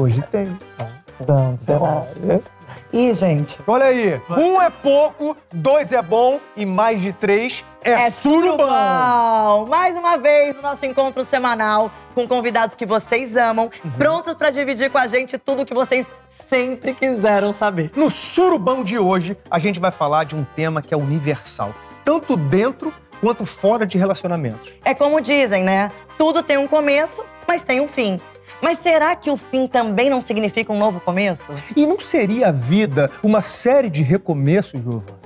Hoje tem. Então, será? Ih, gente. Olha aí, um é pouco, dois é bom e mais de três é, surubão. surubão. Mais uma vez, o nosso encontro semanal com convidados que vocês amam, prontos pra dividir com a gente tudo que vocês sempre quiseram saber. No surubão de hoje, a gente vai falar de um tema que é universal, tanto dentro quanto fora de relacionamentos. É como dizem, né? Tudo tem um começo, mas tem um fim. Mas será que o fim também não significa um novo começo? E não seria a vida uma série de recomeços, Giovana?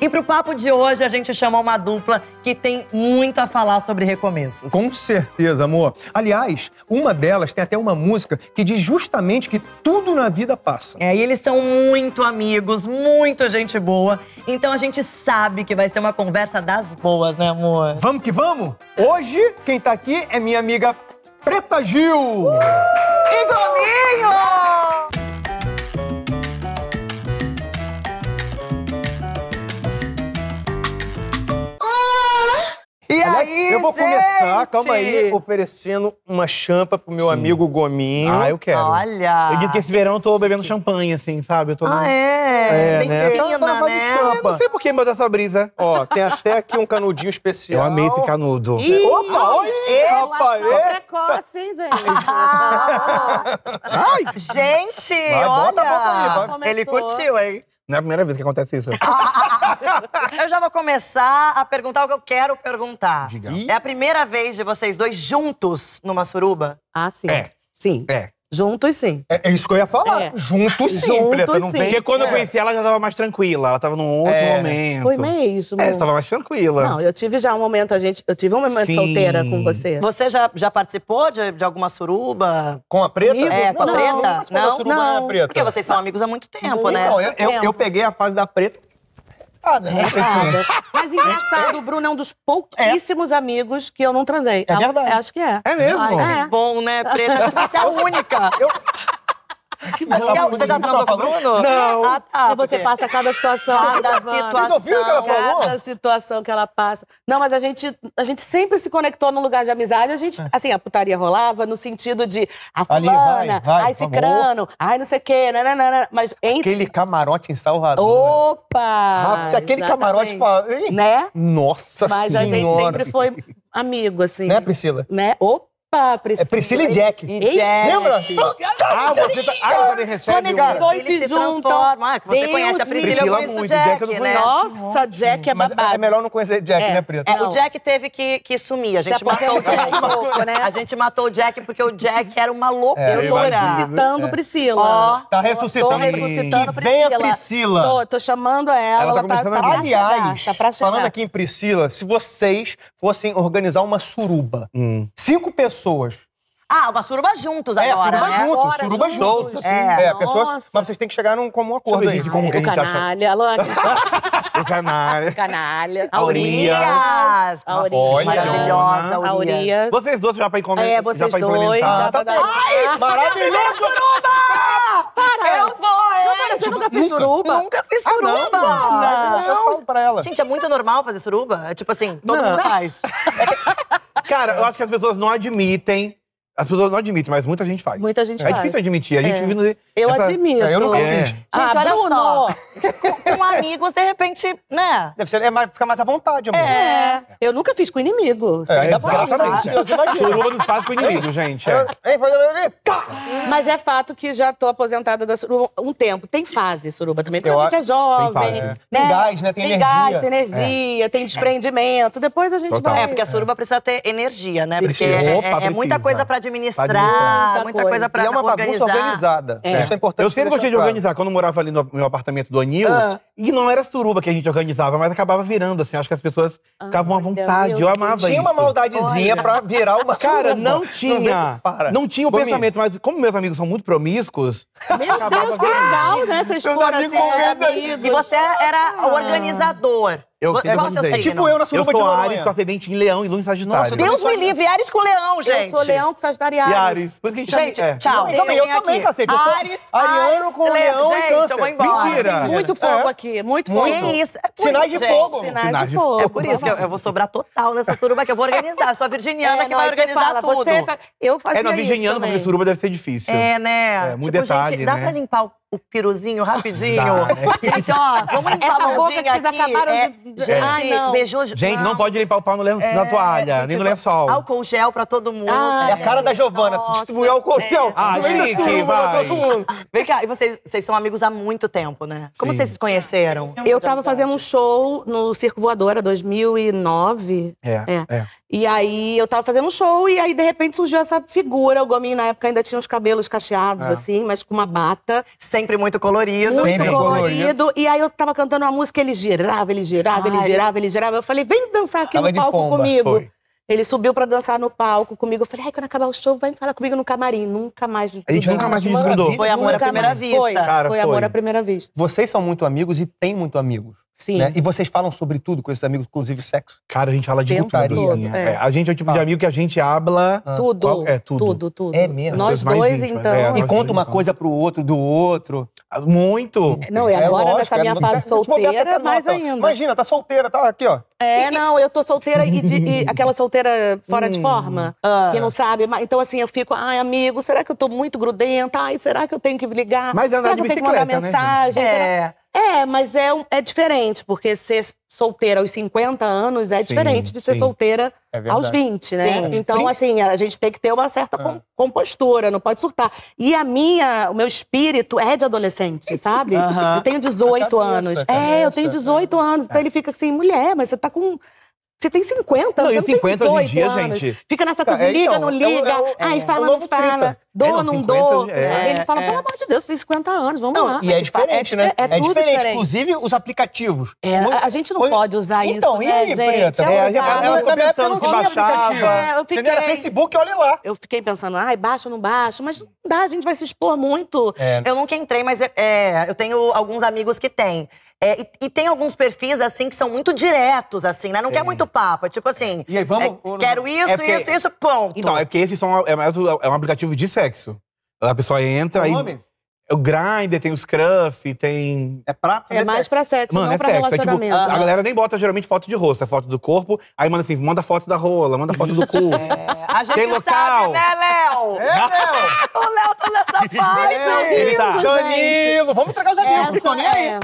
E pro papo de hoje, a gente chamou uma dupla que tem muito a falar sobre recomeços. Com certeza, amor. Aliás, uma delas tem até uma música que diz justamente que tudo na vida passa. É, e eles são muito amigos, muito gente boa. Então a gente sabe que vai ser uma conversa das boas, né, amor? Vamos que vamos? Hoje, quem tá aqui é minha amiga Preta Gil! E Gominho! Aí, eu vou começar, gente? calma aí, oferecendo uma champa pro meu amigo Gominho. Ah, eu quero. Olha! Eu disse que esse verão eu tô bebendo champanhe, assim, sabe? Eu tô Ah, é? É, Bem né? fina, tá né? fazendo Eu não sei por que me deu essa brisa. Ó, tem até aqui um canudinho especial. Eu amei esse canudo. Opa, olha é. precoce, hein, gente? Gente, Vai, olha! aí. Ele curtiu, hein? Não é a primeira vez que acontece isso. Eu já vou começar a perguntar o que eu quero perguntar. Diga. É a primeira vez de vocês dois juntos numa suruba? Ah, sim. É. Sim. É. Juntos, sim. É, é isso que eu ia falar. É. Junto sim, Junto Preta. Não sim. vem. Porque quando eu É. conheci ela, ela já tava mais tranquila. Ela tava num outro É. momento. Foi mesmo. É, você tava mais tranquila. Não, eu tive já um momento, a gente. Eu tive um momento Sim. solteira com você. Você já, já participou de, de alguma suruba? Com a Preta? Comigo? É, com a Não. preta? Mas Não? suruba Não. é preta. Porque vocês são amigos há muito tempo, né? Não, eu, eu, eu peguei a fase da preta. Nada. Mas engraçado, o Bruno é um dos pouquíssimos amigos que eu não transei. É verdade. Acho que é. É mesmo? Ai, É. que bom, né, preta? Você é a única. Que Mas que- você já transou com o Bruno? Não. Ah, tá. Você porque- passa cada situação. Cada situação. Vocês ouviram o que ela falou? Cada situação que ela passa. Não, mas a gente, a gente sempre se conectou num lugar de amizade. A gente, assim, a putaria rolava no sentido de a Ali, fulana, ai, cicrano, ai, não sei o quê, nananana. Mas entre... Aquele camarote em Salvador. Opa! Ah, se aquele camarote... exatamente. Pra... Hein? Né? Nossa Mas a gente Senhora. sempre foi amigo, assim. Né, Priscila? Né? Opa, Priscila. É Priscila e Jack. E Jack. Lembra? Ah, você tá. Ah, você recebe. Quando eles dois se juntam. Ah, que você Deus conhece a me Priscila, eu Priscila conheço o muito, Jack, Jack eu não né? Nossa, Jack é Mas babado. é melhor não conhecer Jack, É. né, Preta? É, o Jack teve que, que sumir. A gente Se matou o Jack. um pouco, né? A gente matou o Jack porque o Jack era uma Eu loucura. tô imagino. ressuscitando É. Priscila. Ó, Tá Tô ressuscitando. ressuscitando que vem a Priscila. Priscila. Tô, tô chamando ela, Ela ela, tá tá, começando tá a. Aliás, chegar, tá pra chegar. falando aqui em Priscila, se vocês fossem organizar uma suruba, Hum. cinco pessoas. Ah, uma suruba juntos É, agora, suruba né? juntos, Agora, suruba juntos. juntos. assim. É. É, pessoas, mas vocês têm que chegar num comum acordo aí. gente, como que a o gente acha? canalha, Alô, O canalha. canalha. Aurinha. Urias! Aurinha. Olha. Maravilhosa, A Urias. Urias. Vocês dois já pra implementar. É, vocês dois. Ah, Já tá tá. Ai, Maravilhoso! suruba! para! Eu vou, é! Você nunca fez suruba? Nunca fiz suruba! Ah, Eu falo pra ela. Gente, é muito normal fazer suruba? É tipo assim, todo Não. mundo faz. Cara, eu acho que as pessoas não admitem. As pessoas não admitem, mas muita gente faz. Muita gente é faz. difícil admitir. A gente É. vive no. Eu essa- admito. É, eu nunca É. fiz. Ah, Gente, olha Bruno! só. Com, com amigos, de repente, né? Deve ser, é mais, fica mais à vontade, amor. É. Eu nunca fiz com inimigo. É, ainda Exatamente. graças a Deus, imagina. Suruba nos faz com inimigo, gente. É. Vai- tá. Mas é fato que já tô aposentada da suruba um tempo. Tem fase suruba também, porque Eu a gente é jovem. Tem fase. né? Tem gás, né? Tem Tem energia. gás, tem energia, tem desprendimento. Depois a gente Total. vai... É, porque a suruba precisa ter energia, né? Porque Precisa. é, Opa, é- é muita coisa pra administrar, muita, coisa pra E é uma organizar. bagunça organizada. É. Isso é importante. Eu sempre gostei de organizar. Quando eu morava ali no meu apartamento do Anil, Ah. e não era suruba que a gente organizava, mas acabava virando, assim. Acho que as pessoas ficavam à vontade. meu Eu amava Tinha isso. uma maldadezinha pra virar uma Cara, suruba. não tinha. para. Não tinha o Gominho. pensamento, mas como meus amigos são muito promíscuos, Meu Deus, que legal, né? Você expor assim amigos. E você era o organizador. Eu Qual é o seu signo? Tipo eu na Eu suruba de Noronha. Ares com ascendente em leão e lua em Sagitário. Deus me livre, Ares com leão, gente. Eu sou leão com sagitariano. E Ares. Por isso que a gente, Gente, é. tchau. Eu também, eu também, cacete. Eu sou Ares, ariano Ares, com Leão. leão e Gente, câncer. eu vou embora. Mentira. Muito fogo É. aqui, muito fogo. Que isso? É por Sinais de gente. fogo. Sinais, Sinais de fogo. É por isso que eu, eu vou sobrar total nessa suruba que eu vou organizar. Eu sou a virginiana É, que não, vai organizar fala, tudo. Você, eu fazia É, virginiano também. fazer suruba deve ser difícil. É, né? É, muito tipo, detalhe, gente, dá né? pra limpar o, o piruzinho rapidinho? Dá, é. Gente, ó, vamos limpar Essa a boca mãozinha que vocês aqui. acabaram É, de- Gente, Ai, não. beijou... Gente, não pode limpar o pau no lenço, É, na toalha, gente, nem no lençol. Álcool gel pra todo mundo. Ah, É a cara da Giovana. Distribuiu álcool gel. Ah, chique, vai. todo mundo. Vem cá, e vocês, vocês são amigos há muito tempo, né? Como Sim. vocês se conheceram? Eu tava fazendo um show no Circo Voadora 2009. É, É. é. E aí eu tava fazendo um show e aí de repente surgiu essa figura. O Gominho na época ainda tinha os cabelos cacheados, É. assim, mas com uma bata. Sempre muito colorido. Muito Sempre colorido. E aí eu tava cantando uma música, ele girava, ele girava, ele Ai. girava, ele girava. Eu falei, vem dançar aqui Tava no palco pomba, comigo. Foi. Ele subiu pra dançar no palco comigo. Eu falei, ai, quando acabar o show, vai falar comigo no camarim. Nunca mais. A gente nunca mais se desgrudou. Foi amor à primeira mais. vista. Foi, Cara, foi foi. amor à primeira vista. Vocês são muito amigos e têm muito amigos. Sim. né? E vocês falam sobre tudo com esses amigos, inclusive sexo. Cara, a gente fala de Tempo tudo, todo, assim. é. É, A gente é o tipo de Fala. amigo que a gente habla... Tudo, Qual- é, tudo. tudo, tudo. É mesmo? Nós dois, íntimas, então. é, E conta uma então. coisa pro outro, do outro. Muito. Não, e É agora lógico, nessa minha é- fase solteira, até mais ainda. Imagina, tá solteira, tá aqui, ó. É, não, eu tô solteira de- e aquela solteira fora de Hum. forma. Ah. Que não sabe, então assim, eu fico, ai, amigo, será que eu tô muito grudenta? Ai, será que eu tenho que ligar? Mas é andar será de que eu tenho que mandar né, mensagem? Será- É. É, mas é, é diferente, porque ser solteira aos 50 anos é Sim, diferente de ser sim. solteira É aos 20, né? Sim, então, sim. assim, a gente tem que ter uma certa com- compostura, não pode surtar. E a minha, o meu espírito é de adolescente, sabe? Aham. Eu tenho 18 A cabeça, anos. a É, eu cabeça, tenho 18 anos. Então ele fica assim, mulher, mas você tá com. Você tem 50 Não, anos. e você não tem 50 hoje em 18 dia, anos. gente. Fica nessa Cara, coisa, é, liga, então, não é o- liga. é é fala, o não fala. 30. Dou, É, não, não 50 dou. é. Ele fala, É. pelo amor de Deus, você tem 50 anos, vamos Não, lá. E é diferente, né? É, tudo diferente. diferente. Inclusive os aplicativos. É, a, a gente não Hoje- pode usar Então, isso, e né, aí, gente? Preta? Eu É, a gente- usava- ela ficou pensando não se baixava. É, eu Entendeu? Era fiquei- Facebook, olha lá. Eu fiquei pensando, ai, baixo ou não baixo? Mas não dá, a gente vai se expor muito. É. Eu nunca entrei, mas é, é, eu tenho alguns amigos que têm. É, e, e tem alguns perfis, assim, que são muito diretos, assim, né? Não quer muito papo. É tipo assim, E aí, vamos- é, não? quero isso, É porque- isso, isso, ponto. Então, é porque esses são é mais é um aplicativo de sexo. A pessoa entra o e nome? o Grindr, tem o Scruff, tem É pra É mais pra sexo, Mano, não é pra sexo. É tipo, relacionamento. a galera nem bota geralmente foto de rosto, é foto do corpo. Aí manda assim, manda foto da rola, manda foto do cu. É, a gente Tem sabe, local? né, Léo? É, Léo! O Léo tá nessa fase. Ele tá. Danilo, vamos entregar os amigos, não tô nem aí. é.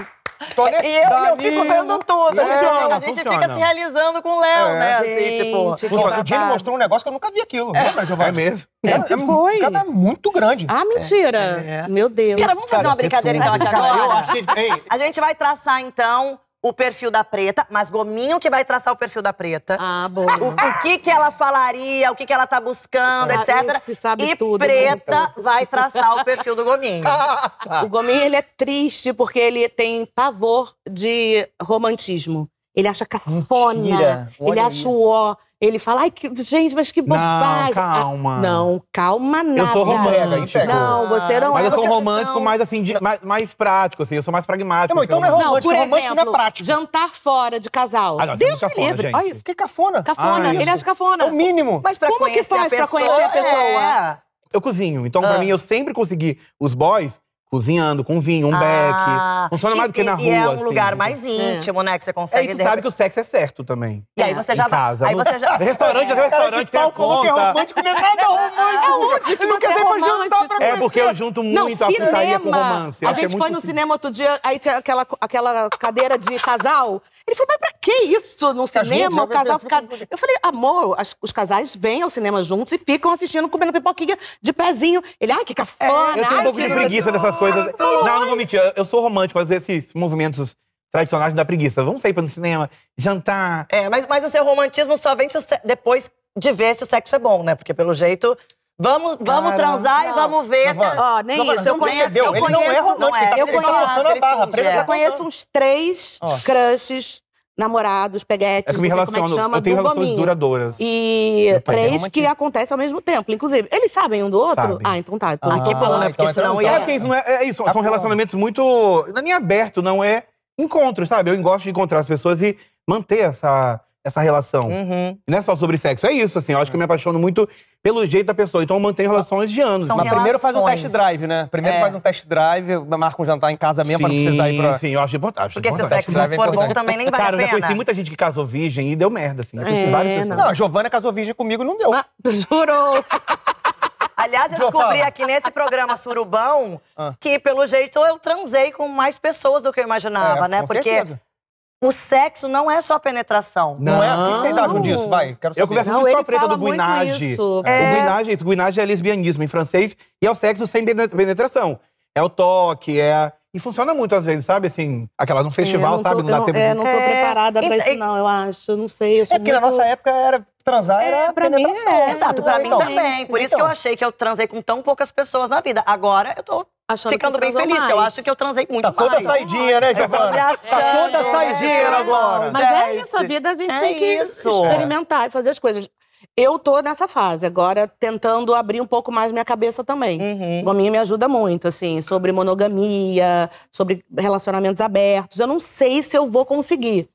Tô nem- E eu, e eu fico vendo tudo. assim, Funciona, a gente funciona. fica se realizando com o Léo, É. né? Assim, tipo. Gente, que outro dia ele babado. mostrou um negócio que eu nunca vi aquilo. Lembra, Giovana? É mesmo. É, que é, foi? Cara, é muito grande. Ah, mentira. É. Meu Deus. Cara, vamos fazer Cara, uma brincadeira tudo. então aqui Cara, Eu agora? acho que... Ei, A gente vai traçar, então, o perfil da preta, mas Gominho que vai traçar o perfil da preta. Ah, boa. O, o que que ela falaria, o que que ela tá buscando, Ah, etc. esse sabe e tudo, preta vai traçar o perfil do Gominho. O Gominho, ele é triste porque ele tem pavor de romantismo. Ele acha cafona, Mentira. ele acha o ó. Ele fala, ai, que, gente, mas que bobagem. calma. Ah, não, calma nada. Eu sou romântico. Não, você não Mas é. eu sou romântico são- mais assim, de- mais, mais prático, assim. Eu sou mais pragmático. Não, então não é assim, eu Não, romântico, por romântico não é exemplo, prático. jantar fora de casal. Ah, não, Deus isso é me cafona, livre. gente. Olha isso. Que cafona. Cafona, Ah, ele acha cafona. É o mínimo. Mas pra Como que conhecer faz a pra pessoa, conhecer a pessoa? é. Eu cozinho. Então, pra Ah. mim, eu sempre consegui os boys cozinhando, com vinho, um Ah, beck. Funciona mais do que na e- rua, E é um assim. lugar mais íntimo, né? Que você É, consegue... e tu de sabe que o sexo é certo também. E aí você Em já vai... casa. Aí você já... Restaurante, Cara, restaurante tem falou que é romântico, não é nada romântico. Não quer sair é pra jantar pra É porque eu junto Não, muito a putaria com romance. A é gente foi no assim. cinema outro dia, aí tinha aquela, aquela cadeira de casal. Ele falou, mas pra que isso no cinema? junto, o casal fica- fica... Eu falei, amor, as- os casais vêm ao cinema juntos e ficam assistindo, comendo pipoquinha de pezinho. Ele, ai, que cafona. Eu tenho um pouco de preguiça o quê." dessas coisas. Não, não vou mentir. eu- Eu sou romântico, mas esses movimentos tradicionais da preguiça. Vamos sair para no cinema, jantar. É, mas, mas o seu romantismo só vem o depois de ver se o sexo é bom, né? Porque pelo jeito, vamos, vamos Cara, transar e não. vamos ver se... Ó, nem Giovana, isso, eu não conheço, eu Ele não é conheço- romântico, não é, tá- a ele barra. finge, é. Eu conheço uns três Ó. crushes, namorados, peguetes, É que eu me não sei como é que chama, eu tenho do relações gominho. duradouras. E é três romantismo. que acontecem ao mesmo tempo. Inclusive, eles sabem um do outro? Sabem. Ah, então tá. Então Ah, bom, falando. né? Porque então é senão. É porque isso não é, é isso, Tá são bom. relacionamentos muito. Não é nem aberto, não é encontros, sabe? Eu gosto de encontrar as pessoas e manter essa, essa relação. Uhum. Não é só sobre sexo, é isso, assim. Eu acho que eu me apaixono muito pelo jeito da pessoa. Então eu mantenho relações de anos. São Mas primeiro faz um test drive, né? Primeiro É. faz um test drive, marca um jantar em casa mesmo pra não sim, precisar ir pra. sim, eu acho importante. acho Porque se o sexo não drive é for bom, importante. também nem vale Cara, eu a já pena. conheci muita gente que casou virgem e deu merda, assim. Eu conheci É, várias pessoas. Não, a Giovana casou virgem comigo e não deu. Ah, jurou. Aliás, eu descobri aqui nesse programa Surubão Ah. que, pelo jeito, eu transei com mais pessoas do que eu imaginava, É, né? com Porque certeza. O sexo não é só penetração. Não, é? O que vocês acham Não. disso? Vai, quero saber. Eu converso Não, muito com a preta do guinage. isso. O guinage é isso. Guinage é lesbianismo em francês e é o sexo sem pene- penetração. É o toque, é... E funciona muito às vezes, sabe? Assim, aquela num festival, É, sabe? tô- Não dá eu tempo É, não tô É, preparada pra e- isso, e- não, eu acho. Eu não sei. Eu sou É porque na muito- nossa época era transar, É, era pra mim penetração. é. Exato, pra mim Então, também. Por isso que eu então. achei que eu transei com tão poucas pessoas na vida. Agora eu tô Achando ficando que bem feliz, que eu mais. acho que eu transei muito Tá toda mais. saidinha, né, Giovana? Tá toda saidinha né? agora. Mas é Gente, isso, a vida a gente é tem que isso. experimentar e fazer as coisas. Eu tô nessa fase, agora tentando abrir um pouco mais minha cabeça também. Uhum. O Gominho me ajuda muito, assim, sobre monogamia, sobre relacionamentos abertos. Eu não sei se eu vou conseguir.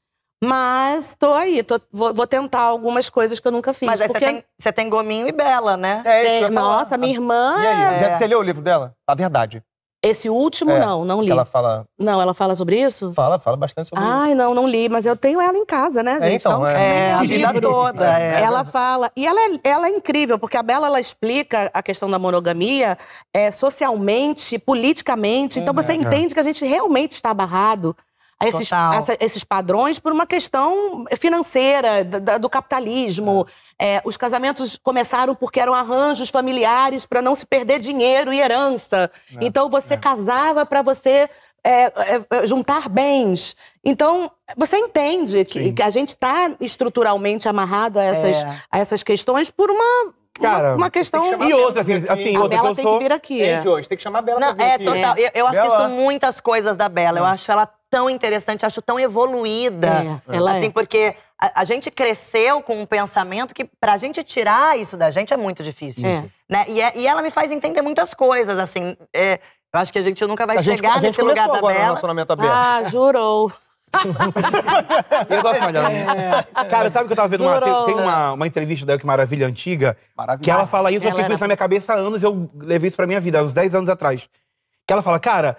Mas tô aí, tô- vou, vou tentar algumas coisas que eu nunca fiz. Mas aí você porque tem, você tem Gominho e Bela, né? É isso que eu tem- ia falar. Nossa, minha irmã. E aí, É. já você leu o livro dela? A verdade. Esse último, É, não, não li. Que ela fala, Não, ela fala sobre isso? fala, fala bastante sobre isso. Ai, não, não li, mas eu tenho ela em casa, né, gente? então, é. É, a um vida toda. É. Ela fala. E ela é, ela é incrível, porque a Bela ela explica a questão da monogamia é, socialmente, politicamente. Então você entende que a gente realmente está barrado a esses, essa- esses padrões por uma questão financeira, da- do capitalismo. É, os casamentos começaram porque eram arranjos familiares para não se perder dinheiro e herança. É, Então você casava para você é, é, é, juntar bens. Então, você entende que, que a gente está estruturalmente amarrado a essas, É. a essas questões por uma, Cara, uma, uma questão. que E outra, assim, assim a outra que Bela eu tem sou... que vir aqui. Joyce, tem que chamar a Bela Não, pra vir é aqui. total. Eu, eu assisto Bela. muitas coisas da Bela. Eu É. acho ela tão interessante, acho tão evoluída. É, ela assim, é. porque a, a gente cresceu com um pensamento que pra gente tirar isso da gente é muito difícil. É. Né? E, é- e ela me faz entender muitas coisas, assim. É, eu acho que a gente nunca vai A gente, chegar a gente nesse lugar da agora no Bela. relacionamento aberto. Ah, jurou. Eu gosto mais dela. Cara, sabe que eu tava vendo uma, Jurou. tem uma, uma entrevista da Que Maravilha antiga, Maravilhoso. que ela fala isso, eu fiquei com isso na minha cabeça há anos, eu levei isso pra minha vida, há uns 10 anos atrás. Que ela fala, cara,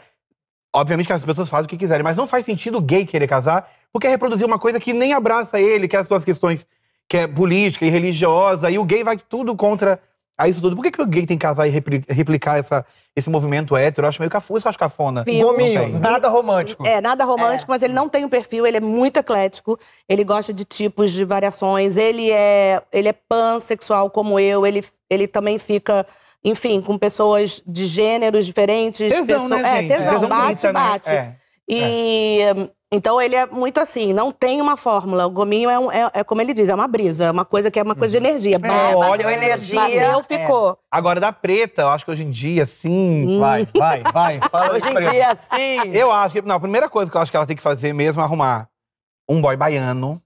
obviamente que as pessoas fazem o que quiserem, mas não faz sentido o gay querer casar, porque é reproduzir uma coisa que nem abraça ele, que é as suas questões, que é política e religiosa, e o gay vai tudo contra a isso tudo. Por que, que o gay tem que casar e repli- replicar essa, esse movimento hétero? Eu acho meio cafona, isso eu acho cafona. Viu? Gominho, nada romântico. É, nada romântico, mas ele não tem um perfil, ele é muito eclético, ele gosta de tipos de variações, ele é, ele é pansexual como eu, ele, ele também fica, enfim, com pessoas de gêneros diferentes. Tesão, pessoa- né, É, gente? tesão, bate, bonita, né? bate. É. E então ele é muito assim, não tem uma fórmula. O gominho é, um- é- é como ele diz, é uma brisa, é uma coisa que é uma coisa de energia. Bate, olha, Bateu energia. bateu, é. ficou. Agora, da preta, eu acho que hoje em dia, sim. Vai, vai, vai. Fala Hoje em dia, sim. Eu acho que. Não, a primeira coisa que eu acho que ela tem que fazer mesmo é arrumar um boy baiano.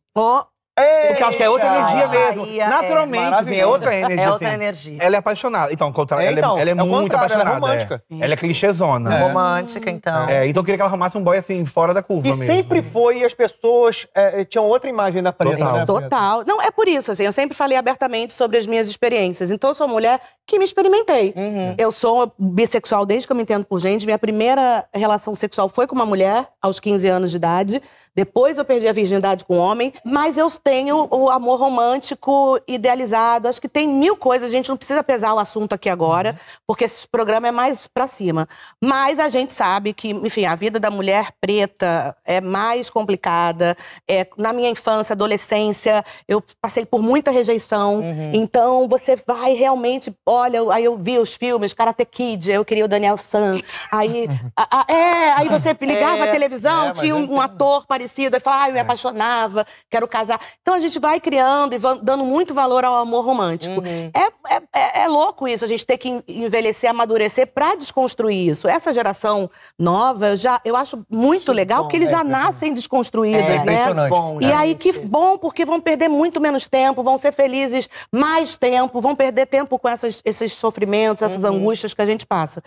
Ó, Porque eu acho que é outra energia mesmo. Bahia é Naturalmente, assim, é outra energia. É outra assim. energia. Ela é apaixonada. Então, ao contrário, É, ela é- então, ela é, é muito contrário, ela é apaixonada. romântica. é. Ela é clichêzona. É. Romântica, então. É, então eu queria que ela arrumasse um boy assim, fora da curva E mesmo. sempre foi, e as pessoas é, tinham outra imagem da preta, Total. né? Total. Não, é por isso, assim, eu sempre falei abertamente sobre as minhas experiências. Então, eu sou uma mulher que me experimentei. Uhum. Eu sou bissexual desde que eu me entendo por gente. Minha primeira relação sexual foi com uma mulher, aos 15 anos de idade. Depois eu perdi a virgindade com um homem. Mas eu tenho o amor romântico idealizado. Acho que tem mil coisas. A gente não precisa pesar o assunto aqui agora, porque esse programa é mais pra cima. Mas a gente sabe que, enfim, a vida da mulher preta é mais complicada. É, na minha infância, adolescência, eu passei por muita rejeição. Então, você vai realmente. Olha, aí eu vi os filmes, Karate Kid, eu queria o Daniel San. Aí. a- a- é, aí você ligava É, a televisão, é, tinha um, um ator parecido, aí falava, ai, eu me apaixonava, quero casar. Então a gente vai criando e dando muito valor ao amor romântico. É, é, é- é louco isso, a gente ter que en- envelhecer, amadurecer pra desconstruir isso. Essa geração nova, eu, já, eu acho muito Que legal, bom. porque eles É já impressionante. nascem desconstruídos, É né? impressionante. Bom, E aí, que bom, porque vão perder muito menos tempo, vão ser felizes mais tempo, vão perder tempo com essas- esses sofrimentos, essas Uhum. angústias que a gente passa.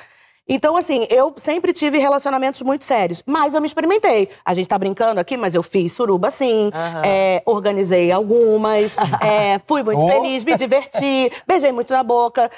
Então, assim, eu sempre tive relacionamentos muito sérios. Mas eu me experimentei. A gente tá brincando aqui, mas eu fiz suruba sim. Aham. é, organizei algumas. é, fui muito Oh. feliz, me diverti. Beijei muito na boca.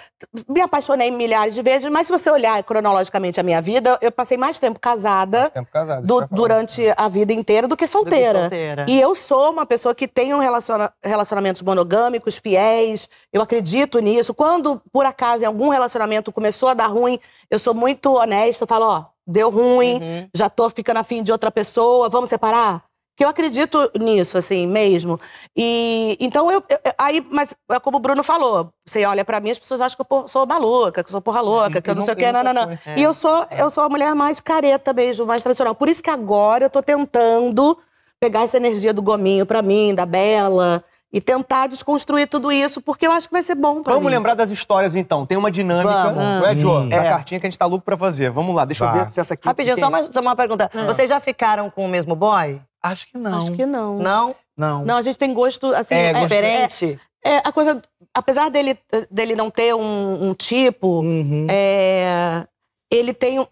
Me apaixonei milhares de vezes. Mas se você olhar cronologicamente a minha vida, eu passei mais tempo casada Tempo casado. que eu ia falar. durante a vida inteira do que solteira. solteira. E eu sou uma pessoa que tem um relaciona- relacionamentos monogâmicos, fiéis. Eu acredito nisso. Quando, por acaso, em algum relacionamento começou a dar ruim, eu sou muito honesta. Eu falo, ó, deu ruim, Uhum. já tô ficando afim de outra pessoa, vamos separar? Porque eu acredito nisso, assim, mesmo. E então eu, eu- aí, mas é como o Bruno falou, você olha pra mim, as pessoas acham que eu sou maluca, que eu sou porra louca, que eu não sei o que, não, não, não. foi. E eu sou, eu sou a mulher mais careta mesmo, mais tradicional. Por isso que agora eu tô tentando pegar essa energia do gominho pra mim, da Bela, e tentar desconstruir tudo isso, porque eu acho que vai ser bom pra Vamos mim. lembrar das histórias, então. Tem uma dinâmica. Vamos. Não é, Joe? Hum. É. cartinha que a gente tá louco pra fazer. Vamos lá, deixa eu Vá. ver se essa aqui. Rapidinho, tem. só uma, só uma pergunta. Vocês já ficaram com o mesmo boy? Acho que não. Acho que não. Não? Não. Não, a gente tem gosto, assim... É, é- Diferente? É, a coisa. Apesar dele, dele não ter um, um tipo, Uhum. é, ele tem.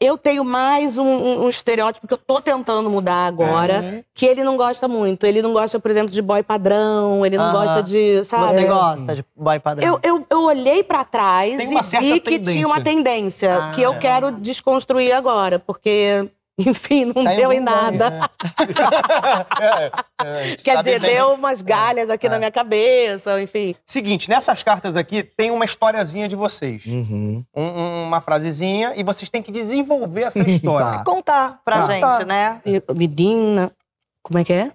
Eu- tenho mais um, um- estereótipo que eu tô tentando mudar agora, Uhum. que ele não gosta muito. Ele não gosta, por exemplo, de boy padrão, ele não Aham. gosta de. Sabe? Você gosta de boy padrão? Eu, eu, eu olhei pra trás e vi que tendência. tinha uma tendência Ah. que eu quero desconstruir agora, porque, enfim, não Tá deu em nada. né? É, é, a gente Quer dizer, bem. deu umas galhas aqui É. na minha cabeça, enfim. Seguinte, nessas cartas aqui tem uma historiazinha de vocês. Uhum. Um- um- uma frasezinha e vocês têm que desenvolver essa história. Tá. Contar pra Tá. gente, Tá. né? Menina. Como é que é?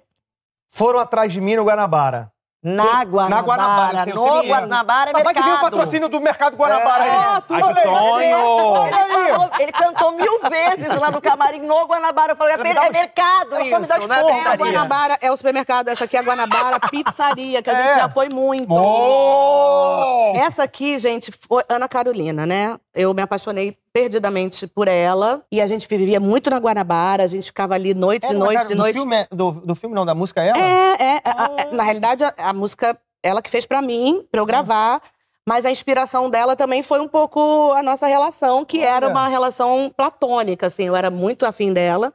Foram atrás de mim no Guanabara. Na Guanabara. Na Guanabara, no sei. Guanabara é Vai que mercado. veio o patrocínio do Mercado Guanabara É. aí. Ai, que sonho! Aí. Falou- Ele cantou mil vezes lá no camarim no Guanabara. Eu falei, é, me é mercado ela só me isso, dá os não é É a. Guanabara, é o supermercado. Essa aqui é a Guanabara Pizzaria, que a gente É. já foi muito. Oh! Essa aqui, gente, foi Ana Carolina, né? Eu me apaixonei perdidamente por ela. E a gente vivia muito na Guanabara, a gente ficava ali noites É, e noites e noites. Filme, é- do, do filme não, da música é ela? É, é. a- a- na realidade, a, a música, ela que fez pra mim, pra eu gravar. Mas a inspiração dela também foi um pouco a nossa relação, que era uma relação platônica, assim. Eu era muito afim dela.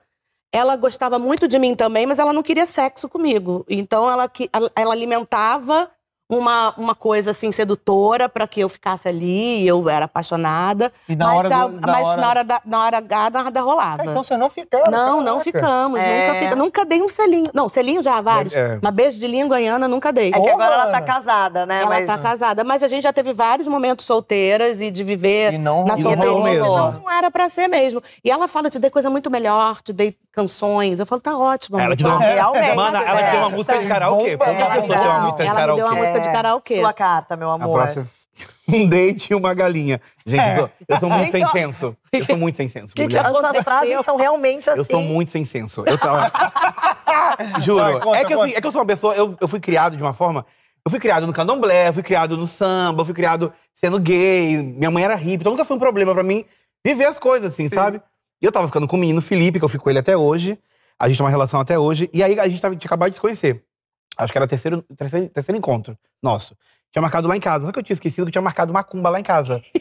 Ela gostava muito de mim também, mas ela não queria sexo comigo. Então, ela, que- ela- ela alimentava uma, uma coisa, assim, sedutora pra que eu ficasse ali. e Eu era apaixonada. E na mas hora, a- na mas hora... na hora da, na hora H, nada rolava. Cara, então vocês não ficaram. Não, não caraca. ficamos. É. Nunca, fica- nunca dei um selinho. Não, selinho já, vários. É. Mas beijo de língua, Ana, nunca dei. É que Ô, agora ela tá casada, né? Ela mas... tá casada. Mas a gente já teve vários momentos solteiras e de viver E não, na e não solteirice. mesmo. Não, não era pra ser mesmo. E ela fala, te dei coisa muito melhor, te dei canções. Eu falo, tá ótimo. Ela amor, te deu tá. uma... Realmente, Mana, ela te deu uma música de karaokê. Poucas pessoas têm uma música de karaokê. Música de karaokê. Sua carta, meu A amor. próxima. Um date e uma galinha. Gente, eu sou, eu sou muito sem senso. Eu sou muito sem senso. Gente, mulher. as suas frases são realmente assim. Eu sou muito sem senso. Eu tava... Juro. Vai, conta, é, que, assim, é que eu sou uma pessoa. Eu, eu fui criado de uma forma. Eu fui criado no candomblé, eu fui criado no samba, eu fui criado sendo gay. Minha mãe era hippie, então nunca foi um problema pra mim viver as coisas, assim, sabe? E eu tava ficando com o menino Felipe, que eu fico com ele até hoje. A gente tem uma relação até hoje. E aí a gente tava, tinha acabado de se conhecer. Acho que era o terceiro, terceiro, terceiro encontro nosso. Tinha marcado lá em casa. Só que eu tinha esquecido que tinha marcado macumba lá em casa.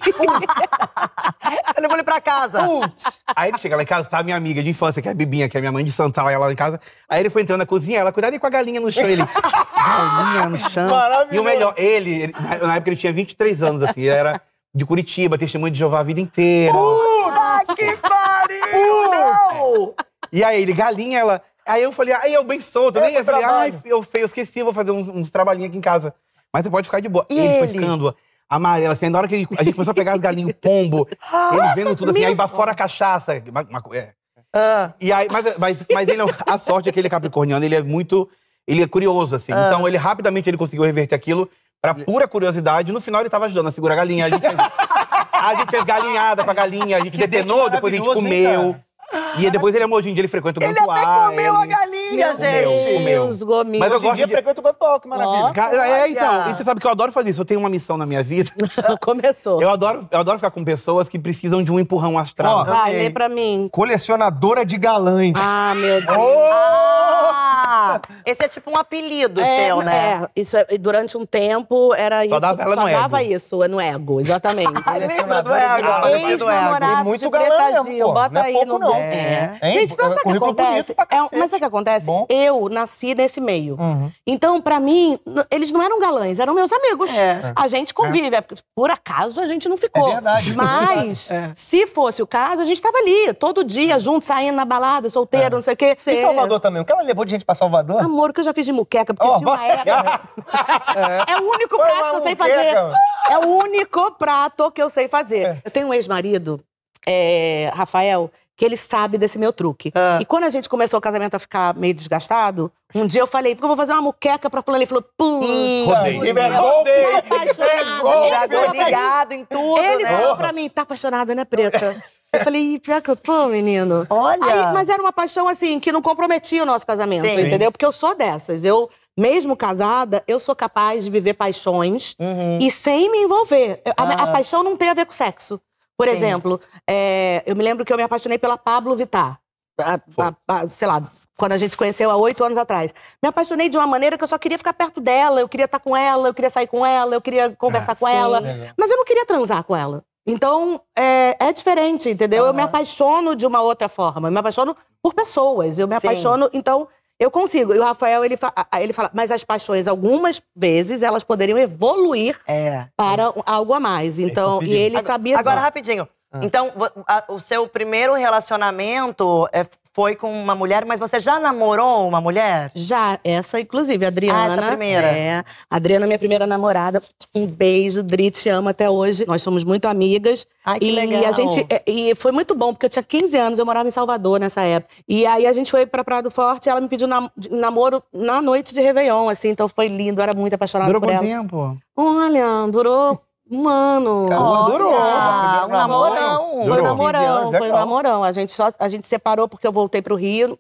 Você levou ele pra casa. Putz. Aí ele chega lá em casa, tá minha amiga de infância, que é a Bibinha, que é minha mãe de santo, tá lá ela em casa. Aí ele foi entrando na cozinha, ela, cuidado aí com a galinha no chão. Ele, galinha no chão. Maravilhoso. E o melhor, ele, ele- na época ele tinha 23 anos, assim, ele era de Curitiba, testemunho de Jeová a vida inteira. Puta que pariu! Não! E aí ele, galinha, ela. Aí eu falei, aí eu bem solto, né? Eu falei, ai, eu, fe- eu esqueci, vou fazer uns, uns trabalhinhos aqui em casa. Mas você pode ficar de boa. E ele, foi ele? ficando amarelo, assim, na hora que ele- a gente começou a pegar as galinhas, o pombo, ele vendo tudo assim, aí fora a cachaça. uma- uma- é. Ah, E aí, mas, mas, mas ele, a sorte é que ele é capricorniano, ele é muito. Ele é curioso, assim. Ah. Então, ele rapidamente ele conseguiu reverter aquilo pra pura curiosidade. No final, ele tava ajudando a segurar a galinha. A gente fez, a gente fez galinhada com a galinha, a gente Que depenou, date depois a gente maravilhoso, hein, comeu. E depois ele é hoje em dia, ele frequenta o ele até comeu a ele- galinha, Meu gente. comeu. Deus, gominho. Mas eu Hoje em gosto dia de- frequenta o Bantol, que maravilha. Cara, É, então. E você sabe que eu adoro fazer isso. Eu tenho uma missão na minha vida. Começou. Eu adoro, eu adoro ficar com pessoas que precisam de um empurrão astral. Ó, Vai, Ok. lê pra mim. Colecionadora de galãs. Ah, meu Deus. Ah! Esse é tipo um apelido seu, né? É, isso é, e durante um tempo era isso. dava ela só no ego. dava isso, no ego, exatamente. Selecionador do ego, Ah, falecido ego. Ex-namorados E muito de galã Preta mesmo, Gil, bota Não é aí pouco, no não. É. Hein? Gente, não sabe o que acontece? É, mas sabe o que acontece? Bom. Eu nasci nesse meio. Uhum. Então, pra mim, eles não eram galãs, eram meus amigos. É. A gente convive. é Por acaso a gente não ficou. É verdade. Mas, É. se fosse o caso, a gente tava ali, todo dia, junto, saindo na balada, solteiro, não sei o quê. E Salvador também? O que ela levou de gente pra Salvador? Amor, que eu já fiz de muqueca, porque Ó, tinha uma época. é o único Foi prato que eu sei fazer. É o único prato que eu sei fazer. É. Eu tenho um ex-marido, é, Rafael, que ele sabe desse meu truque. Ah. E quando a gente começou o casamento a ficar meio desgastado, um dia eu falei, "Porque eu vou fazer uma muqueca pra fulano. Ele falou, pum. Rodei. Rodei. Apaixonado. Já Ele tô falou pra mim- ligado em tudo, Ele né? falou pra mim, tá apaixonada, né, preta? Eu falei, "Ih, pior que eu tô, menino. Olha. Aí, mas era uma paixão, assim, que não comprometia o nosso casamento, Sim. entendeu? Porque eu sou dessas. Eu, mesmo casada, eu sou capaz de viver paixões Uhum. e sem me envolver. Eu- A, a Ah. paixão não tem a ver com sexo. Por Sim. exemplo, é, eu me lembro que eu me apaixonei pela Pablo Vittar. A- a- a- sei lá, quando a gente se conheceu há oito anos atrás. Me apaixonei de uma maneira que eu só queria ficar perto dela, eu queria estar com ela, eu queria sair com ela, eu queria conversar Ah, com sim. ela. Mas eu não queria transar com ela. Então, é, é diferente, entendeu? Eu me apaixono de uma outra forma. Eu me apaixono por pessoas. Eu me Sim. apaixono, então, eu consigo. E o Rafael, ele, fa- ele fala, mas as paixões, algumas vezes, elas poderiam evoluir É. para um- algo a mais. Então, é e ele Agora- sabia Agora, disso. rapidinho. Então, vo- a- o seu primeiro relacionamento é, foi com uma mulher, mas você já namorou uma mulher? Já, essa, inclusive, a Adriana. Ah, essa primeira. É. A Adriana, minha primeira namorada. Um beijo, Dri, te amo até hoje. Nós somos muito amigas. Ai, que e legal. a gente é, e foi muito bom, porque eu tinha 15 anos, eu morava em Salvador nessa época. E aí a gente foi pra Praia do Forte e ela me pediu nam- namoro na noite de Réveillon, assim, então foi lindo, eu era muito apaixonada Durou por quanto ela. tempo? Olha, durou um ano. Caramba, durou. Ah, um namorão. Foi um namorão, 15 anos, foi um namorão. A gente, só, a gente separou porque eu voltei pro Rio.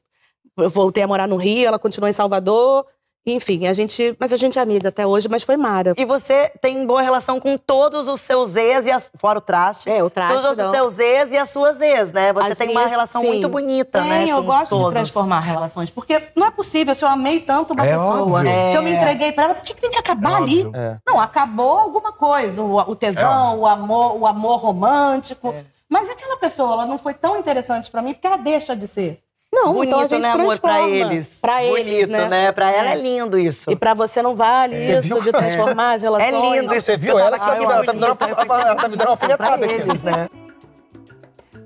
Eu voltei a morar no Rio, ela continuou em Salvador. Enfim, a gente. Mas a gente é amiga até hoje, mas foi Mara. E você tem boa relação com todos os seus ex, e as, fora o traste. É, o traste. Todos não. os seus ex e as suas ex, né? Você As tem uma minhas, relação sim. muito bonita, Tem, né? eu com gosto todos. de transformar relações. Porque não é possível, se eu amei tanto uma É pessoa, óbvio. se eu me É. entreguei pra ela, por que, que tem que acabar É ali? É. Não, acabou alguma coisa. O, o tesão, o amor, o amor romântico. Mas aquela pessoa, ela não foi tão interessante pra mim porque ela deixa de ser. Não, Bonito, então a gente né, amor, pra eles. Pra Bonito, eles, né? né? Pra ela é É. lindo isso. E pra você não vale Você isso de transformar as relações. É lindo isso. Você viu ela que aqui ela tá me dando uma- ela tá me dando uma pra alfinetada aqui. eles, né?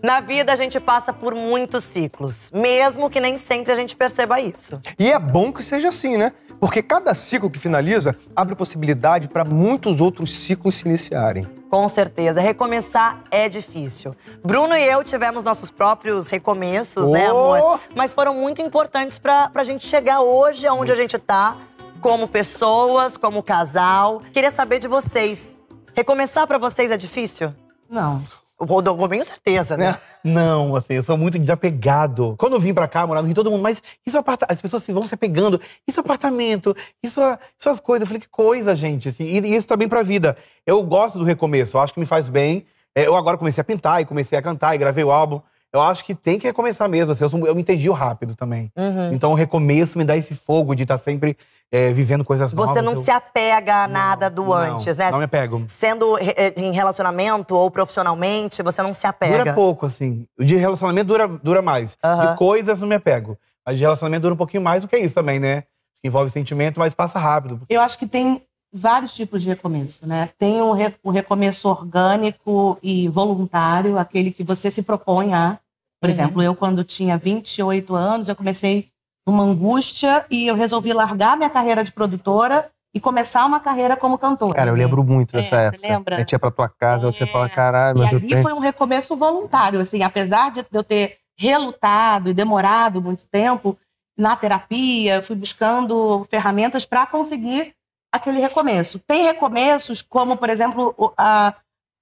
Na vida, a gente passa por muitos ciclos, mesmo que nem sempre a gente perceba isso. E é bom que seja assim, né? Porque cada ciclo que finaliza abre possibilidade para muitos outros ciclos se iniciarem. Com certeza. Recomeçar é difícil. Bruno e eu tivemos nossos próprios recomeços, né, Oh! amor? Mas foram muito importantes pra, pra gente chegar hoje aonde a gente tá, como pessoas, como casal. Queria saber de vocês. Recomeçar pra vocês é difícil? Não. Rodolfo, tenho certeza, né? Não, assim, eu sou muito desapegado. Quando eu vim pra cá, morar no Rio, todo mundo, mas isso é apartamento. As pessoas se vão se apegando. Isso é apartamento, isso é, isso é as coisas. Eu falei, que coisa, gente. assim, e, e isso também pra vida. Eu gosto do recomeço, eu acho que me faz bem. É, eu agora comecei a pintar e comecei a cantar e gravei o álbum. Eu acho que tem que recomeçar mesmo. Assim, eu, sou- eu me entendi rápido também. Uhum. Então o recomeço me dá esse fogo de estar sempre é, vivendo coisas novas. Você não eu- se apega a nada do não, antes, né? Não me apego. Sendo re- eh, em relacionamento ou profissionalmente, você não se apega. Dura pouco, assim. O de relacionamento dura, dura mais. Aham. De coisas não me apego. Mas de relacionamento dura um pouquinho mais do que isso também, né? Que envolve sentimento, mas passa rápido. Eu acho que tem vários tipos de recomeço, né? Tem o, re- o recomeço orgânico e voluntário, aquele que você se propõe a. Por Uhum. exemplo, eu, quando tinha 28 anos, eu comecei uma angústia e eu resolvi largar minha carreira de produtora e começar uma carreira como cantora. Cara, eu lembro muito É, dessa você época. lembra? A gente ia pra tua casa, É. você fala, caralho, E mas eu ali tenho... foi um recomeço voluntário, assim, apesar de eu ter relutado e demorado muito tempo na terapia, eu fui buscando ferramentas para conseguir aquele recomeço. Tem recomeços como, por exemplo, a,